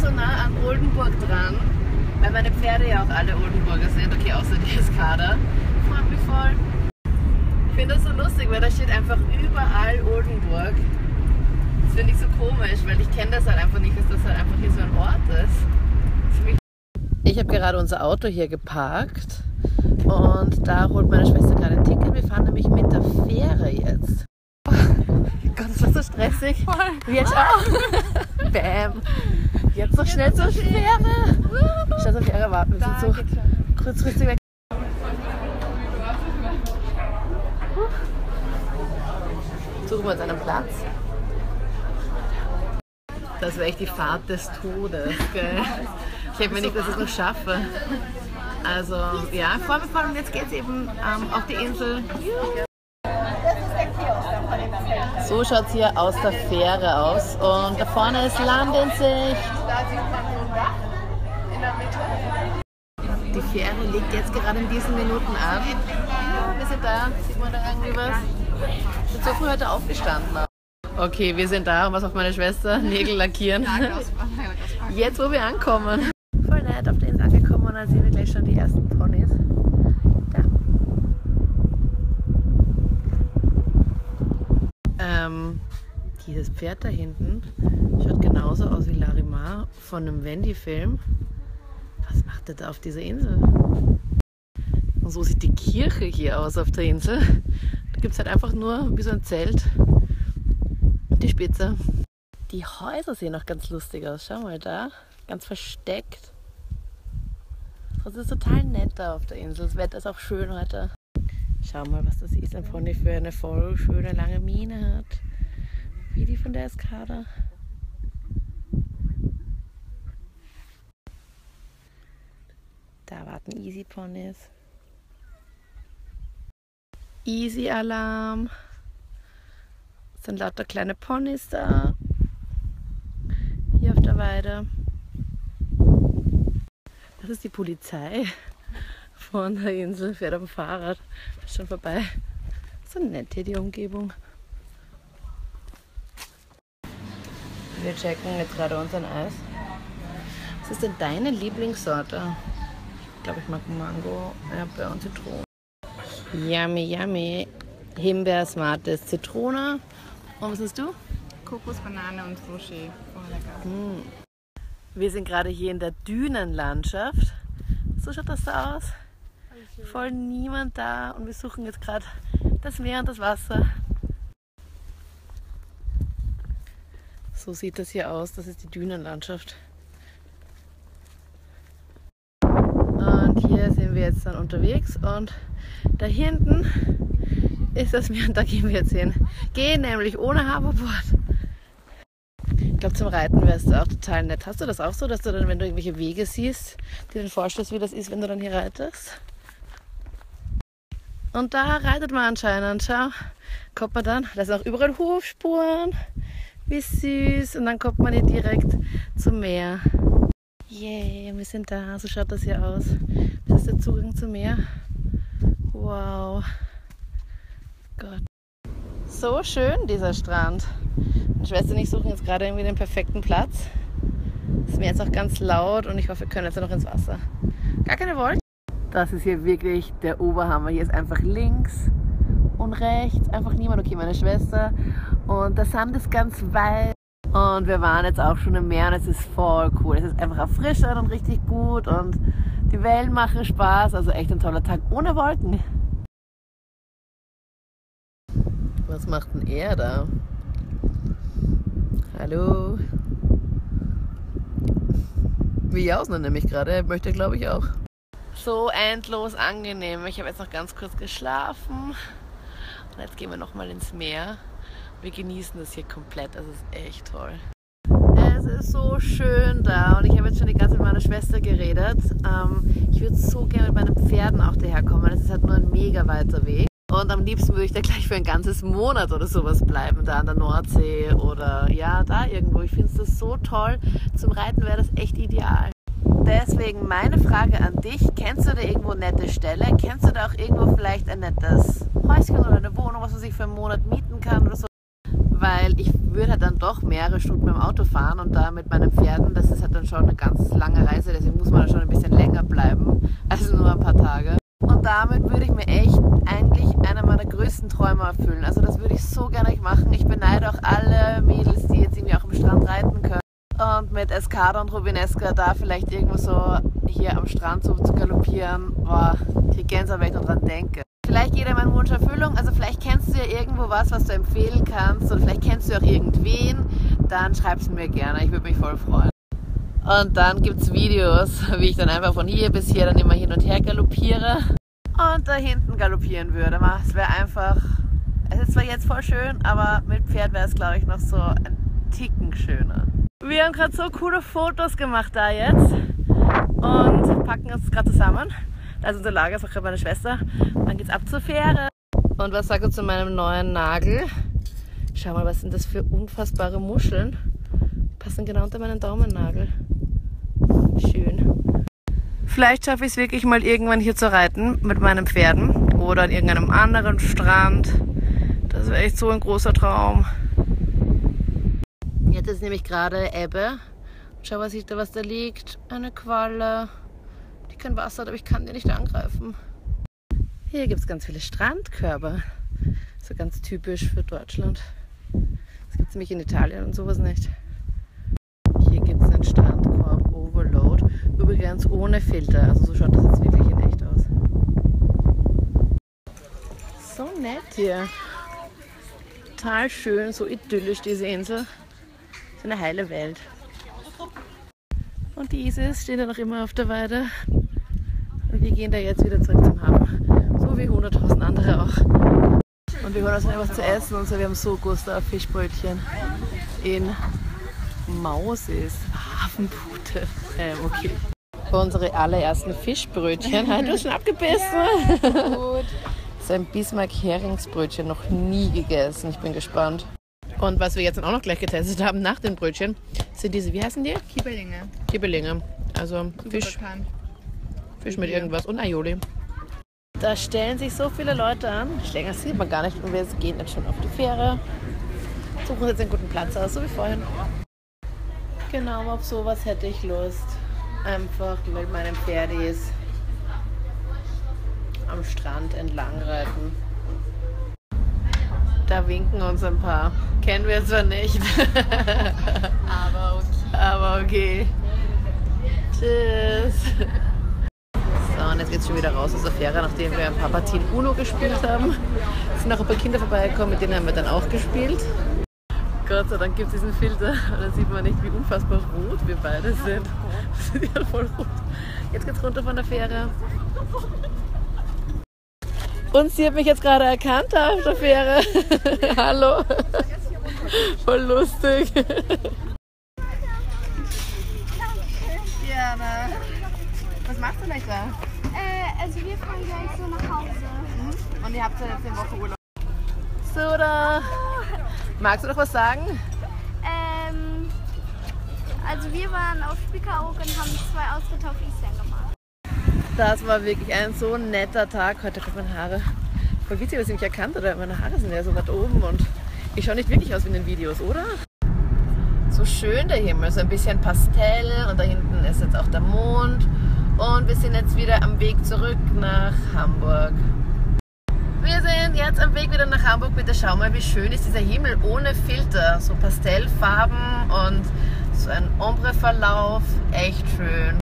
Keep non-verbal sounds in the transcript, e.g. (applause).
so nah an Oldenburg dran, weil meine Pferde ja auch alle Oldenburger sind. Okay, außer die Eskada. Freut mich voll. Ich finde das so lustig, weil da steht einfach überall Oldenburg. Das finde ich so komisch, weil ich kenne das halt einfach nicht, dass das halt einfach hier so ein Ort ist. Ich habe gerade unser Auto hier geparkt und da holt meine Schwester gerade ein Ticket. Wir fahren nämlich mit der Fähre jetzt. Oh (laughs) Gott, das war so stressig. Voll. Jetzt auch. (laughs) Bam. Jetzt noch schnell zur Fähre. Schnell zur Fähre warten. Wir sind so kurzfristig weg. Suchen wir uns einen Platz. Das wäre echt die Fahrt des Todes. Gell? Ich hätte mir nicht, dass ich es noch schaffe. Also ja, freue mich voll und jetzt geht es eben ähm, auf die Insel. So schaut es hier aus der Fähre aus und da vorne ist Land in Sicht. Die Fähre liegt jetzt gerade in diesen Minuten ab. Ja, wir sind da. Sieht man da irgendwie was? Ich bin so früh heute aufgestanden. Okay, wir sind da. Und was auf meine Schwester? (laughs) Nägel lackieren. Jetzt, wo wir ankommen. Voll nett auf der Insel angekommen und dann sehen wir gleich schon die ersten Ponys. Ähm, dieses Pferd da hinten schaut genauso aus wie Larimar von einem Wendy-Film. Was macht der da auf dieser Insel? Und so sieht die Kirche hier aus auf der Insel. Da gibt es halt einfach nur wie so ein Zelt die Spitze. Die Häuser sehen auch ganz lustig aus. Schau mal da. Ganz versteckt. Es ist total nett da auf der Insel. Das Wetter ist auch schön heute. Schau mal, was das ist. Ein Pony für eine voll schöne lange Mine hat. Wie die von der Eskada. Da warten Easy Ponys. Easy Alarm. Es sind lauter kleine Ponys da. Hier auf der Weide. Das ist die Polizei von der Insel, fährt am Fahrrad. Ist schon vorbei. So nett hier die Umgebung. Wir checken jetzt gerade unseren Eis. Was ist denn deine Lieblingssorte? Ich glaube, ich mag Mango, Erdbeer und Zitrone. Yummy, yummy. Himbeer, Smartes, Zitrone. Und was hast du? Kokos, Banane und Sushi. Oh, lecker. Mm. Wir sind gerade hier in der Dünenlandschaft. So schaut das da aus. Voll niemand da und wir suchen jetzt gerade das Meer und das Wasser. So sieht das hier aus. Das ist die Dünenlandschaft. Und hier sind wir jetzt dann unterwegs und da hinten ist das Meer und da gehen wir jetzt hin. Gehen nämlich ohne Hoverboard. Ich glaube, zum Reiten wäre es auch total nett. Hast du das auch so, dass du dann, wenn du irgendwelche Wege siehst, dir dann vorstellst, wie das ist, wenn du dann hier reitest? Und da reitet man anscheinend. Schau, kommt man dann, da sind auch überall Hufspuren. Wie süß. Und dann kommt man hier direkt zum Meer. Yay, wir sind da. So schaut das hier aus. Das ist der Zugang zum Meer. Wow. Gott. So schön dieser Strand. Meine Schwester und ich suchen jetzt gerade irgendwie den perfekten Platz. Es ist mir jetzt auch ganz laut und ich hoffe, wir können jetzt noch ins Wasser. Gar keine Wolken. Das ist hier wirklich der Oberhammer. Hier ist einfach links und rechts einfach niemand. Okay, meine Schwester. Und der Sand ist ganz weit. Und wir waren jetzt auch schon im Meer und es ist voll cool. Es ist einfach erfrischend und richtig gut und die Wellen machen Spaß. Also echt ein toller Tag ohne Wolken. Was macht denn er da? Hallo? Wie Jausner nämlich gerade, er möchte glaube ich auch. So endlos angenehm. Ich habe jetzt noch ganz kurz geschlafen. Und jetzt gehen wir nochmal ins Meer. Wir genießen das hier komplett. Das ist echt toll. Es ist so schön da und ich habe jetzt schon die ganze Zeit mit meiner Schwester geredet. Ähm, ich würde so gerne mit meinen Pferden auch daherkommen. Das ist halt nur ein mega weiter Weg. Und am liebsten würde ich da gleich für ein ganzes Monat oder sowas bleiben, da an der Nordsee oder ja, da irgendwo. Ich finde es so toll. Zum Reiten wäre das echt ideal. Deswegen meine Frage an dich, kennst du da irgendwo nette Stelle? Kennst du da auch irgendwo vielleicht ein nettes Häuschen oder eine Wohnung, was man sich für einen Monat mieten kann oder so? Weil ich würde würde halt dann doch mehrere Stunden mit dem Auto fahren und da mit meinen Pferden, das ist halt dann schon eine ganz lange Reise, deswegen muss man da schon ein bisschen länger bleiben, als nur ein paar Tage. Und damit würde ich mir echt eigentlich einer meiner größten Träume erfüllen. Also das würde ich so gerne machen. Ich beneide auch alle Mädels, die jetzt irgendwie auch am Strand reiten können. Und mit Escada und Rubinesca da vielleicht irgendwo so hier am Strand so zu galoppieren, boah, ich Gänsehaut, wenn ich daran denke. Vielleicht geht dir mein Wunsch Erfüllung, also vielleicht kennst du ja irgendwo was, was du empfehlen kannst oder vielleicht kennst du auch irgendwen, dann schreib es mir gerne, ich würde mich voll freuen. Und dann gibt es Videos, wie ich dann einfach von hier bis hier dann immer hin und her galoppiere und da hinten galoppieren würde. Es wäre einfach, es ist zwar jetzt voll schön, aber mit Pferd wäre es glaube ich noch so ein Ticken schöner. Wir haben gerade so coole Fotos gemacht da jetzt und packen uns gerade zusammen. Da ist unser Lager, ist auch gerade meine Schwester. Dann geht's ab zur Fähre. Und was sagt ihr zu meinem neuen Nagel? Schau mal, was sind das für unfassbare Muscheln. Passen genau unter meinen Daumennagel. Schön. Vielleicht schaffe ich es wirklich mal irgendwann hier zu reiten mit meinen Pferden oder an irgendeinem anderen Strand. Das wäre echt so ein großer Traum. Ist nämlich gerade Ebbe. Schau, was, ich da, was da liegt. Eine Qualle kein Wasser, aber ich kann die nicht angreifen. Hier gibt es ganz viele Strandkörbe. So ganz typisch für Deutschland. Das gibt es nämlich in Italien und sowas nicht. Hier gibt es einen Strandkorb Overload. Übrigens ohne Filter. Also so schaut das jetzt wirklich in echt aus. So nett hier. Total schön, so idyllisch diese Insel. So eine heile Welt. Und die Isis steht ja noch immer auf der Weide. Und wir gehen da jetzt wieder zurück zum Hafen. So wie 100.000 andere auch. Und wir holen uns noch was zu essen und so. Wir haben so Gustav Fischbrötchen in Mausis. Hafenpute. Ähm, okay. Unsere allerersten Fischbrötchen. du hast schon abgebissen. Ja, gut. (laughs) So ein Bismarck-Heringsbrötchen noch nie gegessen. Ich bin gespannt. Und was wir jetzt auch noch gleich getestet haben nach den Brötchen, sind diese, wie heißen die? Kiebelinge. Kiebelinge. Also Super Fisch. Bekannt. Fisch mit irgendwas und Aioli. Da stellen sich so viele Leute an. Länger sieht man gar nicht und wir gehen jetzt schon auf die Fähre. Suchen jetzt einen guten Platz aus, so wie vorhin. Genau, auf sowas hätte ich Lust. Einfach mit meinen Pferdis am Strand entlang reiten. Da winken uns ein paar. Kennen wir zwar nicht. (laughs) Aber okay. Aber okay. Tschüss jetzt geht es schon wieder raus aus der Fähre, nachdem wir ein paar Partien Uno gespielt haben. Es sind auch ein paar Kinder vorbeigekommen, mit denen haben wir dann auch gespielt. Gott sei Dank gibt es diesen Filter (laughs) und dann sieht man nicht, wie unfassbar rot wir beide sind. (laughs) Wir sind ja voll rot. Jetzt geht's runter von der Fähre. Und sie hat mich jetzt gerade erkannt auf der Fähre. (laughs) Hallo. Voll lustig. Diana, was machst du nicht da? Äh, also wir fahren gleich so nach Hause. Mhm. Und ihr habt ja jetzt eine Woche Urlaub. So, da. Magst du noch was sagen? Ähm, also wir waren auf Spiekeroog und haben zwei Ausritte auf Island gemacht. Das war wirklich ein so netter Tag. Heute kommt meine Haare. Voll witzig, dass ich mich erkannt habe. Meine Haare sind ja so weit oben und ich schaue nicht wirklich aus wie in den Videos, oder? So schön der Himmel, so ein bisschen Pastell und da hinten ist jetzt auch der Mond. Und wir sind jetzt wieder am Weg zurück nach Hamburg. Wir sind jetzt am Weg wieder nach Hamburg. Bitte schau mal, wie schön ist dieser Himmel ohne Filter. So Pastellfarben und so ein Ombre-Verlauf. Echt schön.